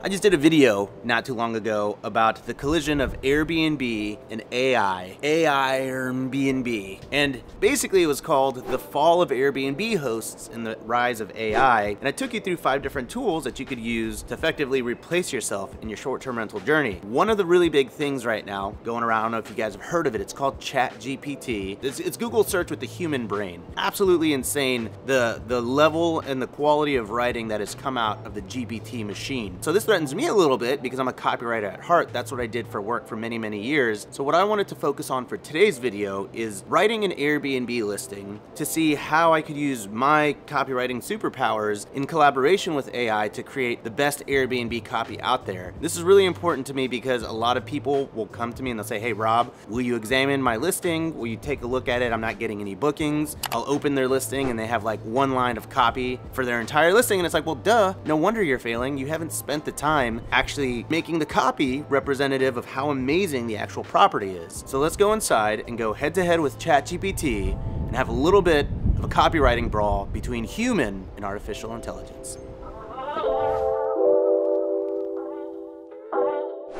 I just did a video not too long ago about the collision of Airbnb and AI. AI Airbnb. And basically it was called The Fall of Airbnb Hosts and the Rise of AI. And I took you through five different tools that you could use to effectively replace yourself in your short-term rental journey. One of the really big things right now going around, I don't know if you guys have heard of it, it's called ChatGPT. It's, it's Google search with the human brain. Absolutely insane the, the level and the quality of writing that has come out of the GPT machine. So this threatens me a little bit because I'm a copywriter at heart. That's what I did for work for many, many years. So what I wanted to focus on for today's video is writing an Airbnb listing to see how I could use my copywriting superpowers in collaboration with AI to create the best Airbnb copy out there. This is really important to me because a lot of people will come to me and they'll say, hey Rob, will you examine my listing? Will you take a look at it? I'm not getting any bookings. I'll open their listing and they have like one line of copy for their entire listing and it's like, well duh, no wonder you're failing. You haven't spent the time actually making the copy representative of how amazing the actual property is. So let's go inside and go head to head with ChatGPT and have a little bit of a copywriting brawl between human and artificial intelligence.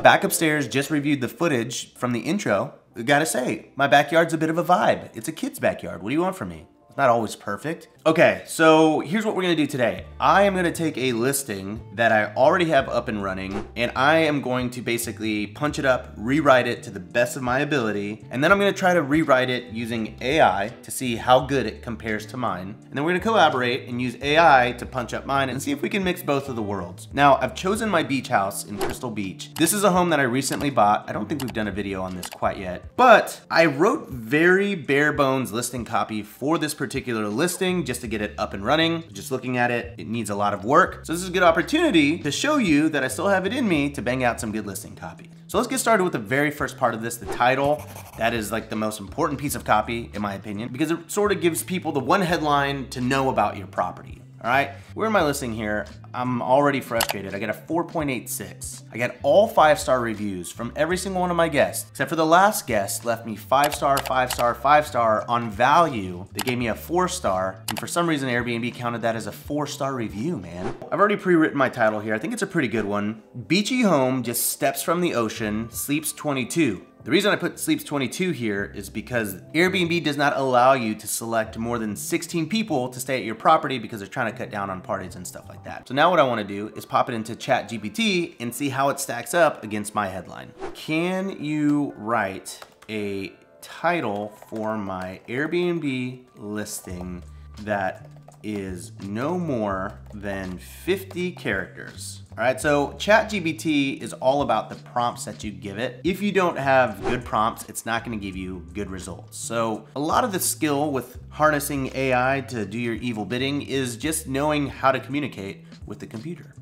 Back upstairs, just reviewed the footage from the intro. Gotta say, my backyard's a bit of a vibe. It's a kid's backyard. What do you want from me? Not always perfect. Okay, so here's what we're gonna do today. I am gonna take a listing that I already have up and running, and I am going to basically punch it up, rewrite it to the best of my ability, and then I'm gonna try to rewrite it using AI to see how good it compares to mine. And then we're gonna collaborate and use AI to punch up mine and see if we can mix both of the worlds. Now, I've chosen my beach house in Crystal Beach. This is a home that I recently bought. I don't think we've done a video on this quite yet, but I wrote very bare bones listing copy for this particular listing just to get it up and running. Just looking at it, it needs a lot of work. So this is a good opportunity to show you that I still have it in me to bang out some good listing copy. So let's get started with the very first part of this, the title. That is like the most important piece of copy, in my opinion, because it sort of gives people the one headline to know about your property. All right, where am I listing here? I'm already frustrated. I got a 4.86. I got all five star reviews from every single one of my guests, except for the last guest left me five star, five star, five star on value. They gave me a four star, and for some reason Airbnb counted that as a four star review, man. I've already pre-written my title here. I think it's a pretty good one. Beachy home just steps from the ocean, sleeps 22. The reason I put Sleeps 22 here is because Airbnb does not allow you to select more than 16 people to stay at your property because they're trying to cut down on parties and stuff like that. So now what I wanna do is pop it into ChatGPT and see how it stacks up against my headline. Can you write a title for my Airbnb listing that is no more than 50 characters. All right, so ChatGPT is all about the prompts that you give it. If you don't have good prompts, it's not gonna give you good results. So a lot of the skill with harnessing AI to do your evil bidding is just knowing how to communicate with the computer.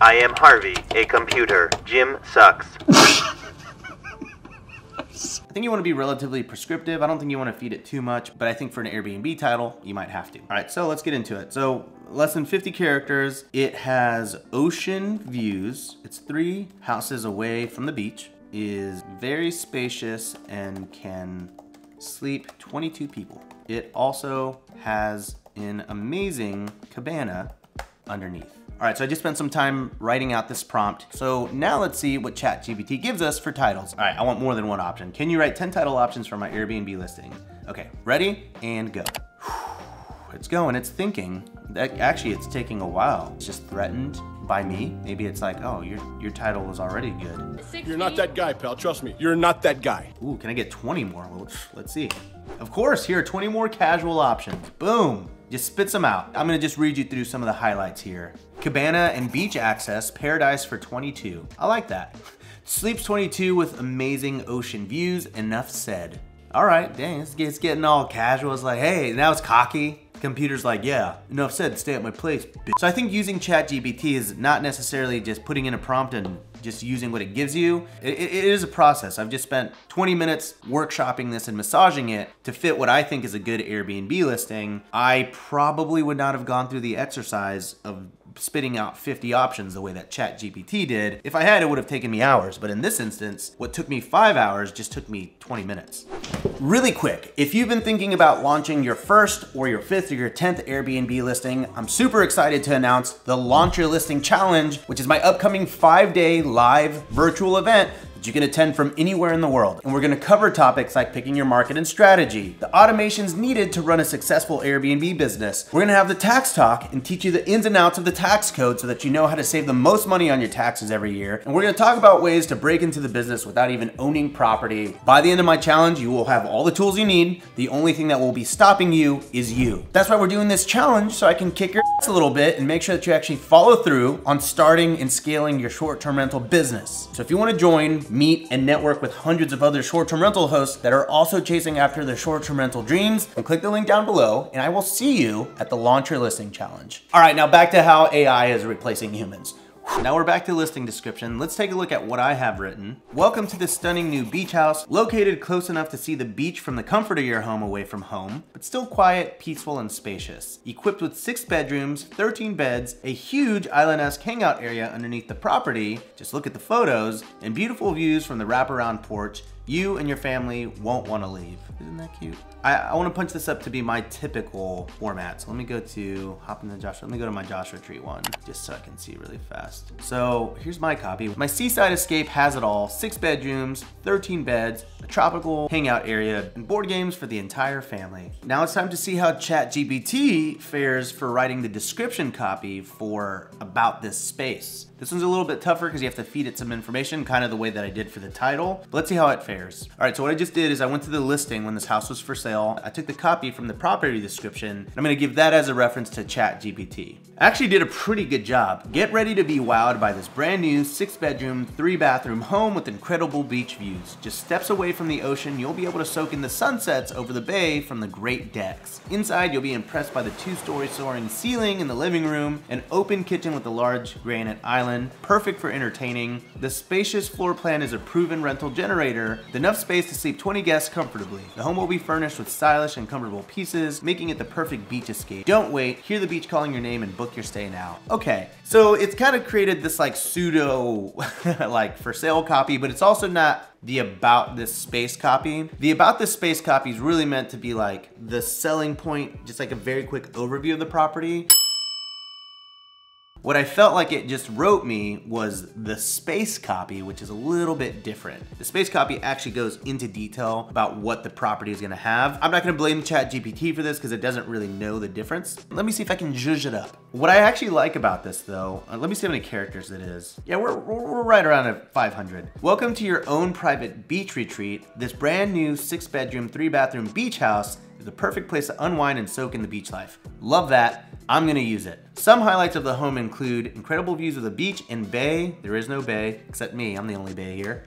I am Harvey, a computer. Jim sucks. I think you want to be relatively prescriptive. I don't think you want to feed it too much, but I think for an Airbnb title, you might have to. All right, so let's get into it. So less than 50 characters. It has ocean views. It's three houses away from the beach. Is very spacious and can sleep 22 people. It also has an amazing cabana underneath. All right, so I just spent some time writing out this prompt. So now let's see what ChatGPT gives us for titles. All right, I want more than one option. Can you write 10 title options for my Airbnb listing? Okay, ready and go. It's going, it's thinking. Actually, it's taking a while. It's just threatened by me. Maybe it's like, oh, your your title was already good. You're not that guy, pal. Trust me. You're not that guy. Ooh, can I get 20 more? Well, let's see. Of course, here are 20 more casual options. Boom. Just spits them out. I'm gonna just read you through some of the highlights here. Cabana and beach access, paradise for 22. I like that. Sleeps 22 with amazing ocean views, enough said. All right, dang, it's, getting all casual. It's like, hey, now it's cocky. Computer's like, yeah, enough said, stay at my place, bitch. So I think using ChatGPT is not necessarily just putting in a prompt and just using what it gives you. It, it is a process. I've just spent 20 minutes workshopping this and massaging it to fit what I think is a good Airbnb listing. I probably would not have gone through the exercise of spitting out 50 options the way that ChatGPT did. If I had, it would have taken me hours. But in this instance, what took me five hours just took me 20 minutes. Really quick, if you've been thinking about launching your first or your fifth or your 10th Airbnb listing, I'm super excited to announce the Launch Your Listing Challenge, which is my upcoming five day live virtual event that you can attend from anywhere in the world. And we're gonna cover topics like picking your market and strategy, the automations needed to run a successful Airbnb business. We're gonna have the tax talk and teach you the ins and outs of the tax code so that you know how to save the most money on your taxes every year. And we're gonna talk about ways to break into the business without even owning property. By the end of my challenge, you will have all the tools you need. The only thing that will be stopping you is you. That's why we're doing this challenge so I can kick your ass a little bit and make sure that you actually follow through on starting and scaling your short-term rental business. So if you wanna join, meet, and network with hundreds of other short-term rental hosts that are also chasing after their short-term rental dreams, and click the link down below, and I will see you at the Launch Your Listing Challenge. All right, now back to how AI is replacing humans. Now we're back to listing description. Let's take a look at what I have written. Welcome to this stunning new beach house, located close enough to see the beach from the comfort of your home away from home, but still quiet, peaceful, and spacious. Equipped with six bedrooms, 13 beds, a huge island-esque hangout area underneath the property, just look at the photos, and beautiful views from the wraparound porch, you and your family won't want to leave. Isn't that cute? I, I want to punch this up to be my typical format. So let me go to, hop into Joshua. Let me go to my Joshua Tree one, just so I can see really fast. So here's my copy. My Seaside Escape has it all. Six bedrooms, 13 beds, a tropical hangout area, and board games for the entire family. Now it's time to see how ChatGPT fares for writing the description copy for about this space. This one's a little bit tougher because you have to feed it some information, kind of the way that I did for the title. But let's see how it fares. All right, so what I just did is I went to the listing when this house was for sale. I took the copy from the property description, I'm gonna give that as a reference to ChatGPT. I actually did a pretty good job. Get ready to be wowed by this brand new six bedroom, three bathroom home with incredible beach views. Just steps away from the ocean, you'll be able to soak in the sunsets over the bay from the great decks. Inside, you'll be impressed by the two story soaring ceiling in the living room, an open kitchen with a large granite island, perfect for entertaining. The spacious floor plan is a proven rental generator, with enough space to sleep 20 guests comfortably. The home will be furnished with stylish and comfortable pieces, making it the perfect beach escape. Don't wait, hear the beach calling your name and book your stay now. Okay, so it's kind of created this like pseudo like for sale copy, but it's also not the about this space copy. The about this space copy is really meant to be like the selling point, just like a very quick overview of the property. What I felt like it just wrote me was the space copy, which is a little bit different. The space copy actually goes into detail about what the property is gonna have. I'm not gonna blame ChatGPT for this because it doesn't really know the difference. Let me see if I can zhuzh it up. What I actually like about this though, uh, let me see how many characters it is. Yeah, we're, we're, we're right around at 500. Welcome to your own private beach retreat. This brand new six bedroom, three bathroom beach house is the perfect place to unwind and soak in the beach life. Love that. I'm gonna use it. Some highlights of the home include incredible views of the beach and bay. There is no bay, except me, I'm the only bay here.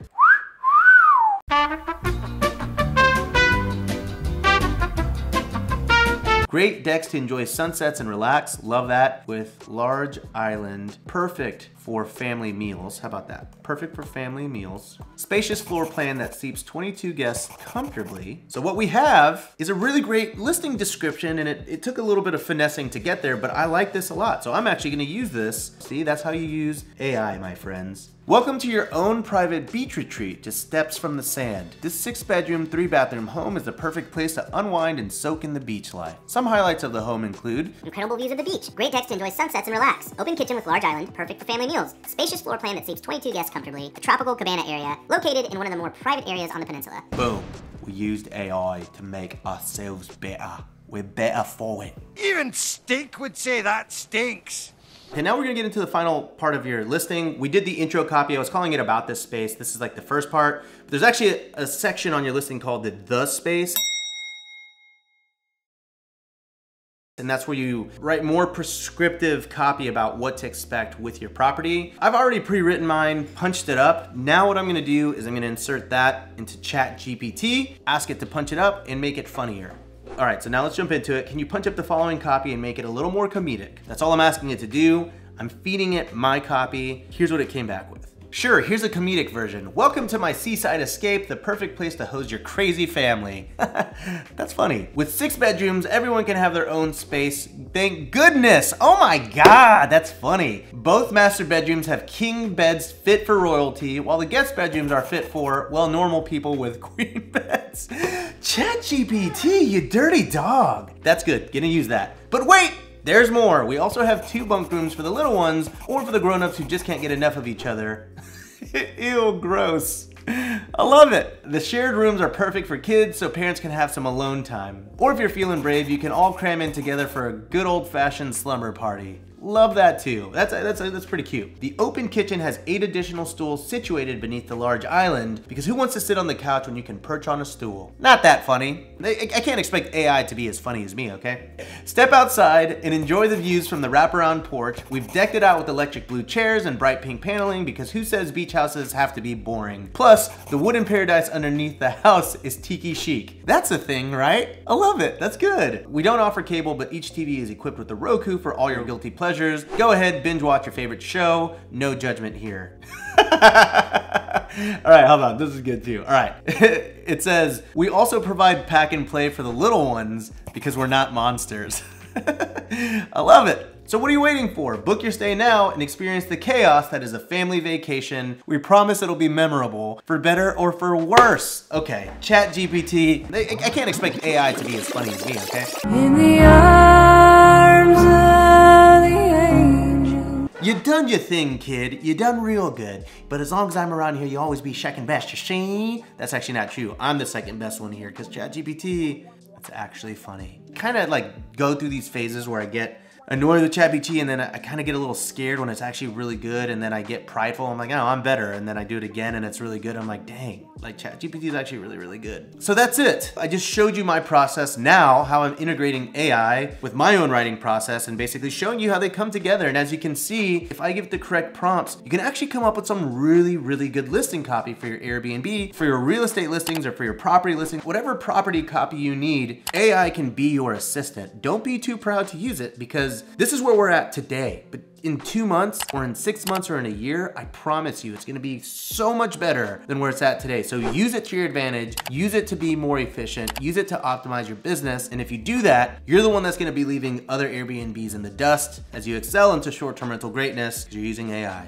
Great decks to enjoy sunsets and relax. Love that. With large island. Perfect for family meals. How about that? Perfect for family meals. Spacious floor plan that seats 22 guests comfortably. So what we have is a really great listing description and it, it took a little bit of finessing to get there, but I like this a lot. So I'm actually gonna use this. See, that's how you use AI, my friends. Welcome to your own private beach retreat just steps from the sand. This six bedroom, three bathroom home is the perfect place to unwind and soak in the beach life. Some highlights of the home include Incredible views of the beach. Great decks to enjoy sunsets and relax. Open kitchen with large island, perfect for family meals. Spacious floor plan that seats 22 guests comfortably. A tropical cabana area, located in one of the more private areas on the peninsula. boom. We used AI to make ourselves better. We're better for it. Even Stink would say that stinks. Okay, now we're gonna get into the final part of your listing. We did the intro copy. I was calling it about this space. This is like the first part. But there's actually a, a section on your listing called the the space. And that's where you write more prescriptive copy about what to expect with your property. I've already pre-written mine, punched it up. Now what I'm gonna do is I'm gonna insert that into Chat GPT, ask it to punch it up and make it funnier. All right, so now let's jump into it. Can you punch up the following copy and make it a little more comedic? That's all I'm asking it to do. I'm feeding it my copy. Here's what it came back with. Sure, here's a comedic version. Welcome to my seaside escape, the perfect place to host your crazy family. That's funny. With six bedrooms, everyone can have their own space. Thank goodness. Oh my god, that's funny. Both master bedrooms have king beds fit for royalty, while the guest bedrooms are fit for, well, normal people with queen beds. ChatGPT, you dirty dog. That's good, gonna use that. But wait, there's more. We also have two bunk rooms for the little ones or for the grown-ups who just can't get enough of each other. Ew, gross. I love it. The shared rooms are perfect for kids so parents can have some alone time. Or if you're feeling brave, you can all cram in together for a good old-fashioned slumber party. Love that too. That's that's that's pretty cute. The open kitchen has eight additional stools situated beneath the large island because who wants to sit on the couch when you can perch on a stool? Not that funny. I, I can't expect AI to be as funny as me, okay? Step outside and enjoy the views from the wraparound porch. We've decked it out with electric blue chairs and bright pink paneling because who says beach houses have to be boring? Plus, the wooden paradise underneath the house is tiki chic. That's a thing, right? I love it. That's good. We don't offer cable, but each TV is equipped with the Roku for all your guilty pleasures pleasures. Go ahead, binge watch your favorite show. No judgment here. All right, hold on. This is good too. All right. it says, we also provide pack and play for the little ones because we're not monsters. I love it. So what are you waiting for? Book your stay now and experience the chaos that is a family vacation. We promise it'll be memorable, for better or for worse. Okay, Chat GPT. I, I can't expect AI to be as funny as me, okay? You done your thing, kid. You done real good. But as long as I'm around here, you always be second best, see? That's actually not true. I'm the second best one here, because ChatGPT, that's actually funny. Kind of like go through these phases where I get annoyed with ChatGPT and then I, I kind of get a little scared when it's actually really good and then I get prideful. I'm like, oh, I'm better. And then I do it again and it's really good. I'm like, dang, like ChatGPT is actually really, really good. So that's it. I just showed you my process now, how I'm integrating AI with my own writing process and basically showing you how they come together. And as you can see, if I give the correct prompts, you can actually come up with some really, really good listing copy for your Airbnb, for your real estate listings or for your property listing, whatever property copy you need, AI can be your assistant. Don't be too proud to use it because because this is where we're at today. But in two months or in six months or in a year, I promise you it's gonna be so much better than where it's at today. So use it to your advantage, use it to be more efficient, use it to optimize your business. And if you do that, you're the one that's gonna be leaving other Airbnbs in the dust as you excel into short-term rental greatness you're using AI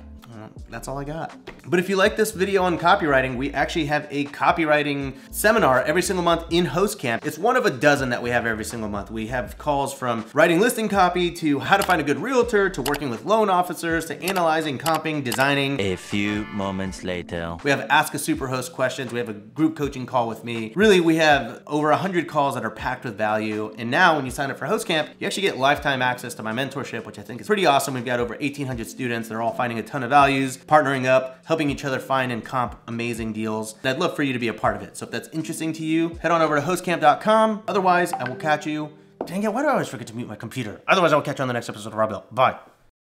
that's all I got. But if you like this video on copywriting, we actually have a copywriting seminar every single month in HostCamp. It's one of a dozen that we have every single month. We have calls from writing listing copy to how to find a good realtor to working with loan officers to analyzing, comping, designing. A few moments later. We have Ask a Superhost questions. We have a group coaching call with me. Really, we have over 100 calls that are packed with value. And now when you sign up for HostCamp, you actually get lifetime access to my mentorship, which I think is pretty awesome. We've got over 1,800 students. They're all finding a ton of partnering up, helping each other find and comp amazing deals. And I'd love for you to be a part of it. So if that's interesting to you, head on over to hostcamp.com. Otherwise, I will catch you. Dang it, why do I always forget to mute my computer? Otherwise, I will catch you on the next episode of Raw Bye.